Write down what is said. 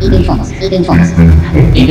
いいンフォンス、イデンフォンス、イ、